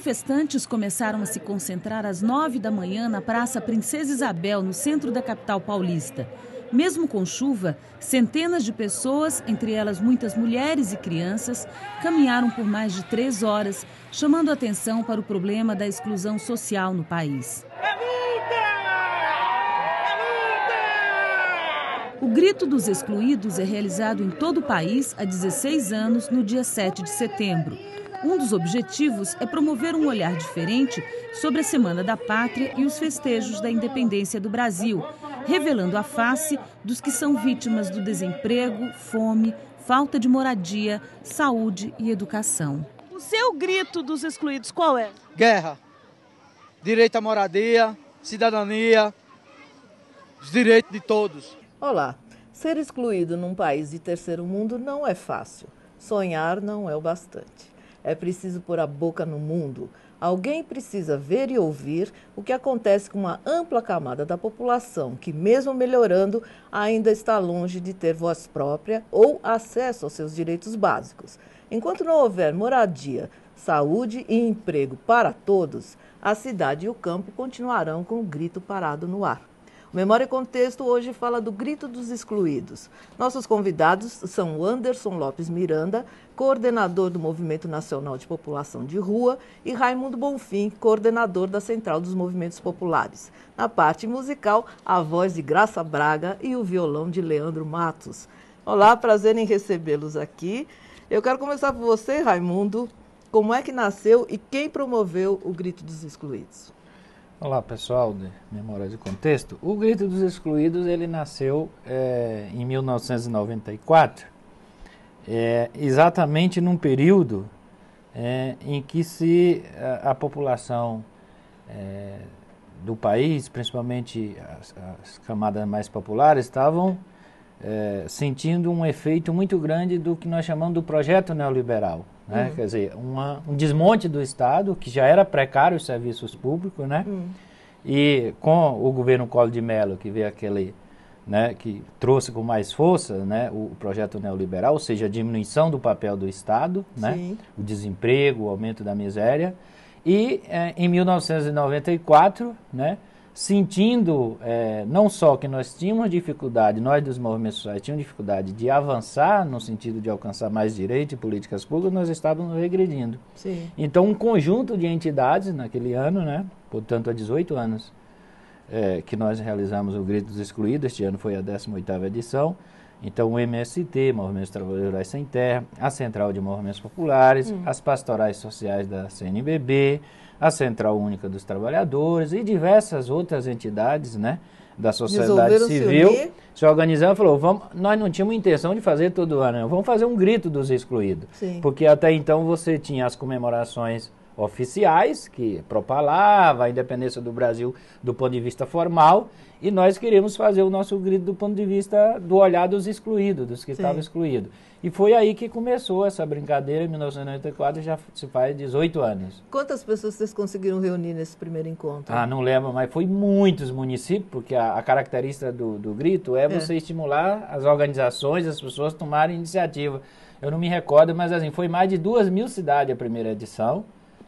manifestantes começaram a se concentrar às nove da manhã na Praça Princesa Isabel, no centro da capital paulista. Mesmo com chuva, centenas de pessoas, entre elas muitas mulheres e crianças, caminharam por mais de três horas, chamando atenção para o problema da exclusão social no país. O Grito dos Excluídos é realizado em todo o país há 16 anos, no dia 7 de setembro. Um dos objetivos é promover um olhar diferente sobre a Semana da Pátria e os festejos da independência do Brasil, revelando a face dos que são vítimas do desemprego, fome, falta de moradia, saúde e educação. O seu grito dos excluídos qual é? Guerra, direito à moradia, cidadania, os direitos de todos. Olá, ser excluído num país de terceiro mundo não é fácil. Sonhar não é o bastante. É preciso pôr a boca no mundo. Alguém precisa ver e ouvir o que acontece com uma ampla camada da população que, mesmo melhorando, ainda está longe de ter voz própria ou acesso aos seus direitos básicos. Enquanto não houver moradia, saúde e emprego para todos, a cidade e o campo continuarão com o grito parado no ar. O Memória e Contexto hoje fala do grito dos excluídos. Nossos convidados são Anderson Lopes Miranda, coordenador do Movimento Nacional de População de Rua, e Raimundo Bonfim, coordenador da Central dos Movimentos Populares. Na parte musical, a voz de Graça Braga e o violão de Leandro Matos. Olá, prazer em recebê-los aqui. Eu quero começar por você, Raimundo. Como é que nasceu e quem promoveu o Grito dos Excluídos? Olá pessoal de Memória de Contexto. O Grito dos Excluídos ele nasceu é, em 1994, é, exatamente num período é, em que se a, a população é, do país, principalmente as, as, camadas mais populares, estavam é, sentindo um efeito muito grande do que nós chamamos do projeto neoliberal. Né? Uhum. Quer dizer, uma, um desmonte do Estado, que já era precário os serviços públicos, né? Uhum. E com o governo Collor de Mello, que veio aquele, né, que trouxe com mais força, né, o, projeto neoliberal, ou seja, a diminuição do papel do Estado, né, o desemprego, o aumento da miséria. E eh, em 1994, né, sentindo é, não só que nós tínhamos dificuldade, nós dos movimentos sociais tínhamos dificuldade de avançar no sentido de alcançar mais direitos e políticas públicas, nós estávamos regredindo. Sim. Então, um conjunto de entidades naquele ano, né, portanto, há 18 anos é, que nós realizamos o Grito dos Excluídos, este ano foi a 18ª edição, então o MST, Movimentos Trabalhadores Sem Terra, a Central de Movimentos Populares, hum. as Pastorais Sociais da CNBB, a Central Única dos Trabalhadores e diversas outras entidades, né? da sociedade civil se, se organizando e falou, vamos, nós não tínhamos intenção de fazer todo ano, vamos fazer um grito dos excluídos. Sim. Porque até então você tinha as comemorações oficiais, que propalava a independência do Brasil do ponto de vista formal, e nós queríamos fazer o nosso grito do ponto de vista do olhar dos excluídos, dos que Sim. estavam excluídos. E foi aí que começou essa brincadeira, em 1994, já se faz 18 anos. Quantas pessoas vocês conseguiram reunir nesse primeiro encontro? Ah, não lembro, mas foi muitos municípios, porque a, a característica do, do grito é, é você estimular as organizações, as pessoas tomarem iniciativa. Eu não me recordo, mas assim, foi mais de duas mil cidades a primeira edição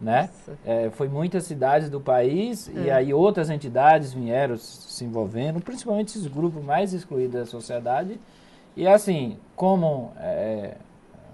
né? É, foi muitas cidades do país é. e aí outras entidades vieram se envolvendo, principalmente esses grupos mais excluídos da sociedade. E assim, como é,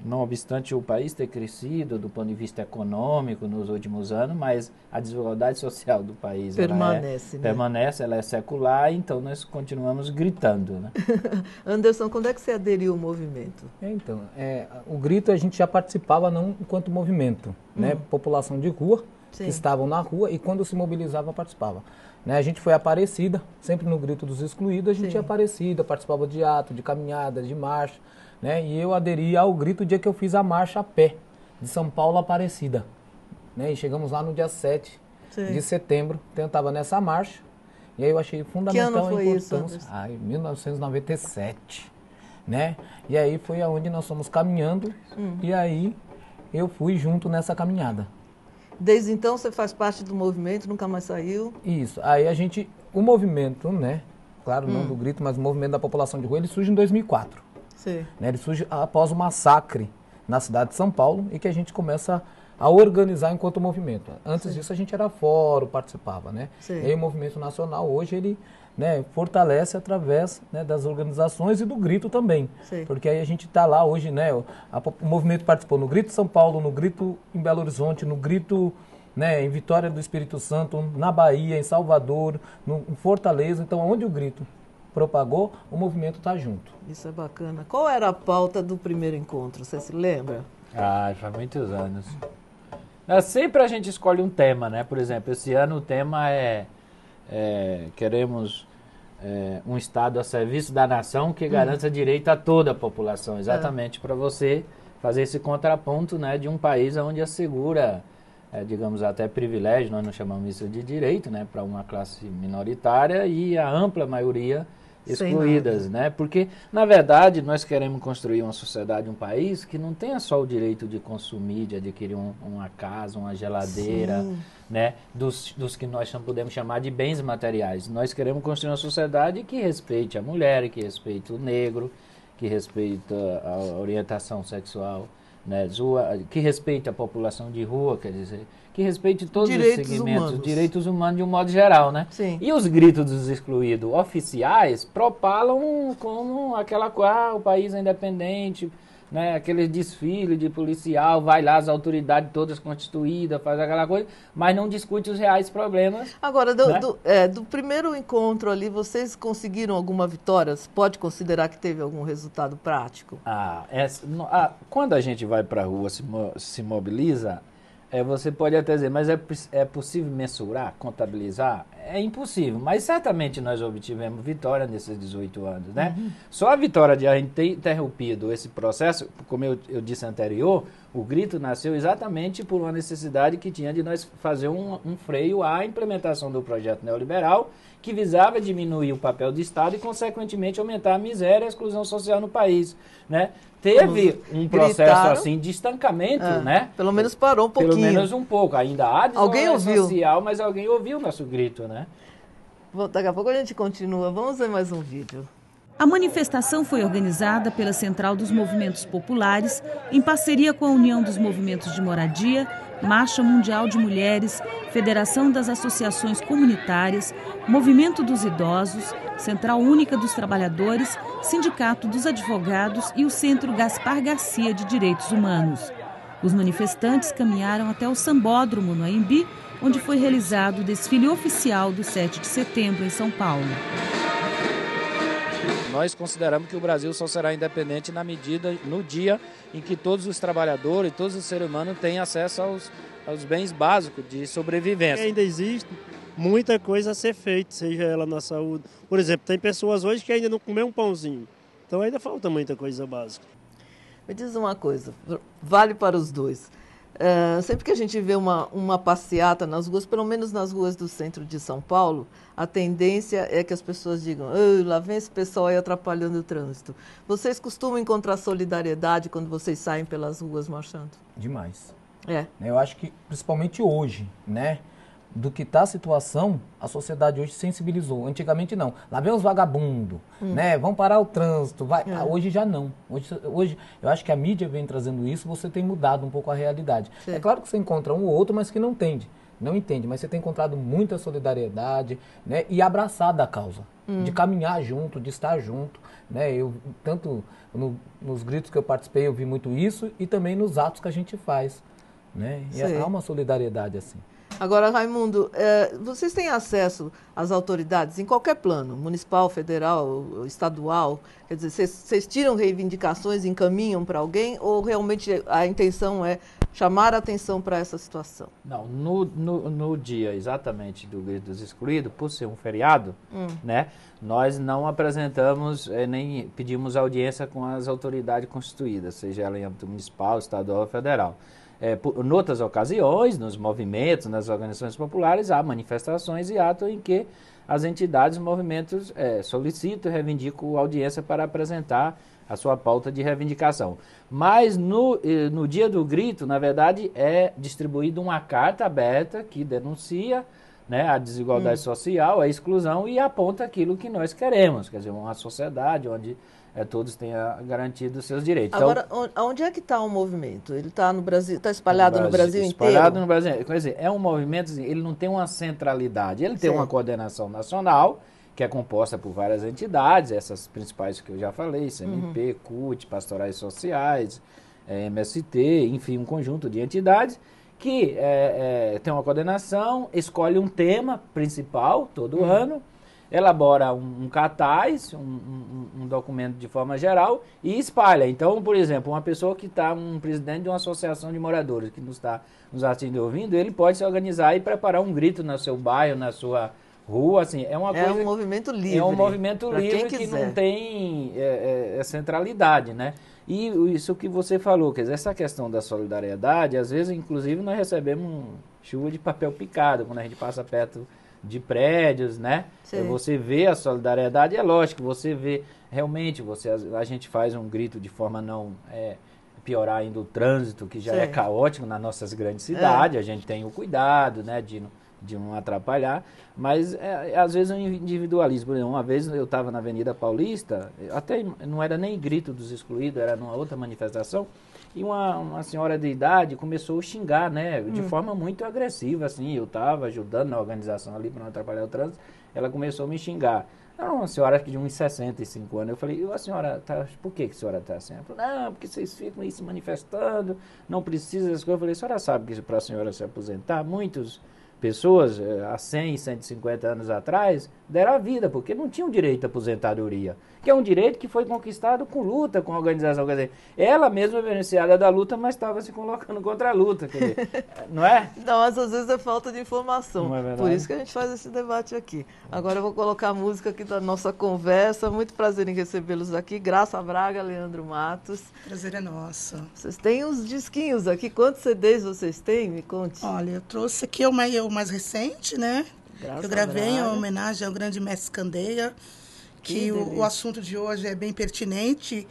não obstante o país ter crescido do ponto de vista econômico nos últimos anos, mas a desigualdade social do país permanece, ela é, né? permanece, ela é secular, então nós continuamos gritando. Né? Anderson, quando é que você aderiu ao movimento? Então, é, o grito a gente já participava não enquanto movimento, né? Hum. População de rua Sim. que estavam na rua e quando se mobilizava participava. Né, a gente foi aparecida, sempre no grito dos excluídos, a gente Sim. ia aparecida, participava de ato, de caminhada, de marcha. Né? E eu aderi ao grito o dia que eu fiz a marcha a pé, de São Paulo Aparecida. Né? E chegamos lá no dia 7 Sim. de setembro, então eu estava nessa marcha. E aí eu achei fundamental a importância. Isso, ah, em 1997. Né? E aí foi aonde nós fomos caminhando hum. e aí eu fui junto nessa caminhada. Desde então você faz parte do movimento, nunca mais saiu? Isso. Aí a gente, o movimento, né? Claro, hum. não do grito, mas o movimento da população de rua, ele surge em 2004. Sim. Né, ele surge após o massacre na cidade de São Paulo e que a gente começa a organizar enquanto movimento. Antes Sim. disso a gente era fórum, participava, né? Sim. E aí o movimento nacional hoje ele né, fortalece através né, das organizações e do grito também. Sim. Porque aí a gente está lá hoje, né? O, a, o movimento participou no Grito São Paulo, no Grito em Belo Horizonte, no Grito né, em Vitória do Espírito Santo, na Bahia, em Salvador, no, em Fortaleza. Então, onde o grito propagou, o movimento está junto. Isso é bacana. Qual era a pauta do primeiro encontro? Você se lembra? Ah, faz muitos anos. É, sempre a gente escolhe um tema, né? Por exemplo, esse ano o tema é é, queremos é, um Estado a serviço da nação que garanta uhum. direito a toda a população, exatamente é. para você fazer esse contraponto né, de um país onde assegura, é, digamos, até privilégio, nós não chamamos isso de direito, né, para uma classe minoritária e a ampla maioria excluídas, né? Porque, na verdade, nós queremos construir uma sociedade, um país que não tenha só o direito de consumir, de adquirir um, uma casa, uma geladeira, Sim. né? Dos, dos que nós podemos chamar de bens materiais. Nós queremos construir uma sociedade que respeite a mulher, que respeite o negro, que respeite a orientação sexual, né? Que respeite a população de rua, quer dizer que respeite todos direitos os segmentos, humanos. direitos humanos de um modo geral, né? Sim. E os gritos dos excluídos oficiais propalam como aquela ah, o país é independente, né? Aquele desfile de policial, vai lá as autoridades todas constituídas, faz aquela coisa, mas não discute os reais problemas. Agora, do, né? do, é, do primeiro encontro ali, vocês conseguiram alguma vitória? Pode considerar que teve algum resultado prático? Ah, essa, ah quando a gente vai para a rua, se, se mobiliza, é, você pode até dizer, mas é, é possível mensurar, contabilizar? É impossível, mas certamente nós obtivemos vitória nesses 18 anos, né? Uhum. Só a vitória de a gente ter interrompido esse processo, como eu, eu disse anterior, o grito nasceu exatamente por uma necessidade que tinha de nós fazer um, um freio à implementação do projeto neoliberal, que visava diminuir o papel do Estado e, consequentemente, aumentar a miséria e a exclusão social no país. Né? Teve um processo Gritaram. assim de estancamento, é, né? Pelo menos parou um pouquinho. Pelo menos um pouco. Ainda há alguém ouviu. social, mas alguém ouviu o nosso grito, né? Bom, daqui a pouco a gente continua. Vamos ver mais um vídeo. A manifestação foi organizada pela Central dos Movimentos Populares, em parceria com a União dos Movimentos de Moradia, Marcha Mundial de Mulheres, Federação das Associações Comunitárias, Movimento dos Idosos, Central Única dos Trabalhadores, Sindicato dos Advogados e o Centro Gaspar Garcia de Direitos Humanos. Os manifestantes caminharam até o Sambódromo, no Aembi, onde foi realizado o desfile oficial do 7 de setembro, em São Paulo. Nós consideramos que o Brasil só será independente na medida, no dia em que todos os trabalhadores, todos os seres humanos têm acesso aos, aos bens básicos de sobrevivência. Ainda existe muita coisa a ser feita, seja ela na saúde. Por exemplo, tem pessoas hoje que ainda não comem um pãozinho. Então ainda falta muita coisa básica. Me diz uma coisa, vale para os dois. Uh, sempre que a gente vê uma, uma passeata nas ruas, pelo menos nas ruas do centro de São Paulo, a tendência é que as pessoas digam: lá vem esse pessoal aí atrapalhando o trânsito. Vocês costumam encontrar solidariedade quando vocês saem pelas ruas marchando? Demais. É. Eu acho que, principalmente hoje, né? Do que está a situação, a sociedade hoje sensibilizou. Antigamente não. Lá vem os vagabundos, hum. né? Vão parar o trânsito. Vai. É. Hoje já não. Hoje, hoje eu acho que a mídia vem trazendo isso, você tem mudado um pouco a realidade. Sim. É claro que você encontra um ou outro, mas que não entende. Não entende, mas você tem encontrado muita solidariedade, né? E abraçada a causa. Hum. De caminhar junto, de estar junto. Né? Eu, tanto no, nos gritos que eu participei, eu vi muito isso, e também nos atos que a gente faz. Né? E há uma solidariedade assim. Agora, Raimundo, é, vocês têm acesso às autoridades em qualquer plano, municipal, federal, estadual? Quer dizer, vocês, vocês tiram reivindicações, encaminham para alguém ou realmente a intenção é chamar a atenção para essa situação? Não, no, no, no, dia exatamente do Grito dos Excluídos, por ser um feriado, hum. né, nós não apresentamos eh, nem pedimos audiência com as autoridades constituídas, seja ela em âmbito municipal, estadual ou federal. É, por, outras ocasiões, nos movimentos, nas organizações populares, há manifestações e atos em que as entidades movimentos é, solicitam e reivindicam audiência para apresentar a sua pauta de reivindicação. Mas no, eh, no dia do grito, na verdade, é distribuída uma carta aberta que denuncia né, a desigualdade hum. social, a exclusão e aponta aquilo que nós queremos, quer dizer, uma sociedade onde é, todos tenham garantido os seus direitos. Então, Agora, então, onde é que está o movimento? Ele está no Brasil, está espalhado no Brasil, no Brasil inteiro? Espalhado no Brasil. Quer dizer, é um movimento, assim, ele não tem uma centralidade, ele tem uma coordenação nacional, que é composta por várias entidades, essas principais que eu já falei, CMP, uhum. CUT, Pastorais Sociais, é, MST, enfim, um conjunto de entidades que é, é, tem uma coordenação, escolhe um tema principal todo uhum. ano, elabora um, um cartaz, um, um, um, documento de forma geral e espalha. Então, por exemplo, uma pessoa que está, um presidente de uma associação de moradores que nos está nos assistindo e ouvindo, ele pode se organizar e preparar um grito no seu bairro, na sua rua, assim, é uma é coisa... um movimento livre. É um movimento livre que não tem é, é, é centralidade, né? E isso que você falou, quer dizer, essa questão da solidariedade, às vezes, inclusive, nós recebemos chuva de papel picado quando a gente passa perto de prédios, né? Sim. Você vê a solidariedade, é lógico, você vê realmente, você a, gente faz um grito de forma não é, piorar ainda o trânsito, que já é Sim. é caótico nas nossas grandes cidades, é. a gente tem o cuidado, né, de de não atrapalhar, mas é, às vezes eu individualismo. Por exemplo, uma vez eu estava na Avenida Paulista, até não era nem grito dos excluídos, era numa outra manifestação, e uma, uma senhora de idade começou a xingar, né, de hum. forma muito agressiva, assim, eu estava ajudando na organização ali para não atrapalhar o trânsito, ela começou a me xingar. Era uma senhora de uns 65 anos. Eu falei, a senhora, tá, por que, que a senhora está assim? Ela falou, não, porque vocês ficam aí se manifestando, não precisa das coisas. Eu falei, a senhora sabe que para a senhora se aposentar, muitos pessoas eh, há 100, 150 anos atrás deram a vida, porque não tinham direito à aposentadoria que é um direito que foi conquistado com luta, com a organização. Quer dizer, ela mesma é beneficiada da luta, mas estava se colocando contra a luta. Quer dizer, não é? Não, mas às vezes é falta de informação. Não é verdade? Por isso que a gente faz esse debate aqui. Agora eu vou colocar a música aqui da nossa conversa. Muito prazer em recebê-los aqui. Graça Braga, Leandro Matos. Prazer é nosso. Vocês têm uns disquinhos aqui. Quantos CDs vocês têm? Me conte. Olha, eu trouxe aqui o mais, o mais recente, né? Graça eu gravei em homenagem ao grande mestre Candeia que, o, o, assunto de hoje é bem pertinente,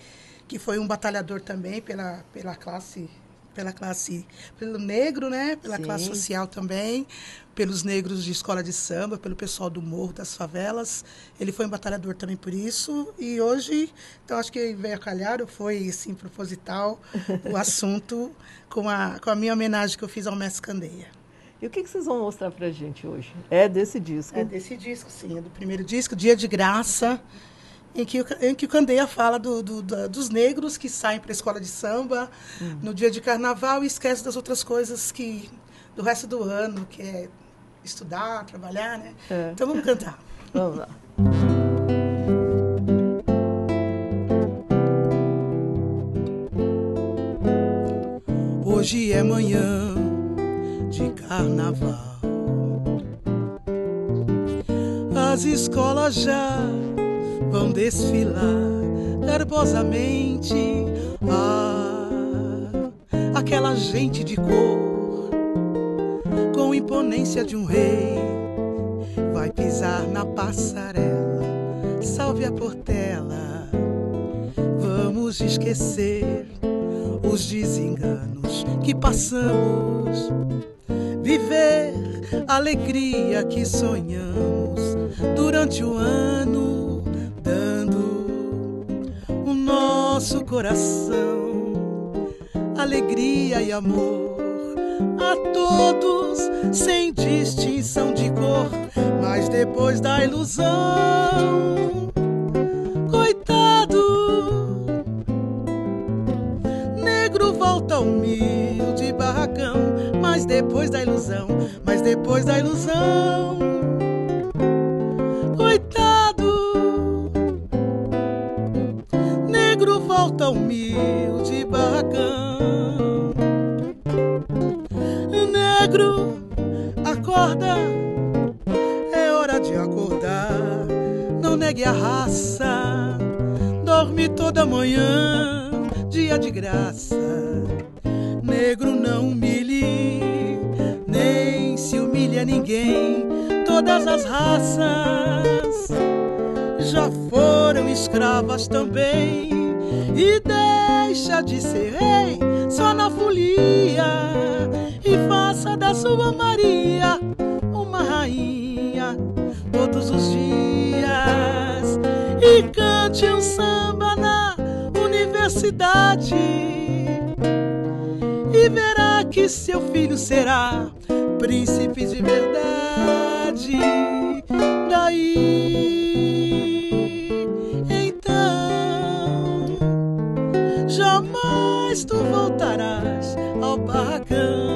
que foi um batalhador também pela, pela classe pela classe pelo negro, né, pela Sim. classe social também, pelos negros de escola de samba, pelo pessoal do morro, das favelas. Ele foi um batalhador também por isso e hoje, então acho que veio a calhar, foi assim proposital o assunto com a com a minha homenagem que eu fiz ao mestre Candeia. E o que, que vocês vão mostrar para a gente hoje? É desse disco? É desse disco, sim. É do primeiro disco, Dia de Graça, em que, em que o Candeia fala do, do, do, dos negros que saem para a escola de samba hum. no dia de carnaval e esquece das outras coisas que do resto do ano, que é estudar, trabalhar, né? É. Então vamos cantar. Vamos lá. Hoje é manhã de carnaval. As escolas já vão desfilar nervosamente. Ah, aquela gente de cor, com imponência de um rei, vai pisar na passarela. Salve a portela, vamos esquecer os desenganos que passamos viver a alegria que sonhamos durante o ano, dando o nosso coração, alegria e amor a todos, sem distinção de cor. Mas depois da ilusão, da ilusão, mas depois da ilusão. Coitado, negro volta humilde barracão. Negro, acorda, é hora de acordar. Não negue a raça, dorme toda manhã, dia de graça. Negro não humilhe a ninguém. Todas as raças já foram escravas também. E deixa de ser rei só na folia e faça da sua Maria uma rainha todos os dias. E cante um samba na universidade e verá que seu filho será príncipes de verdade. Daí então, jamais tu voltarás ao barracão.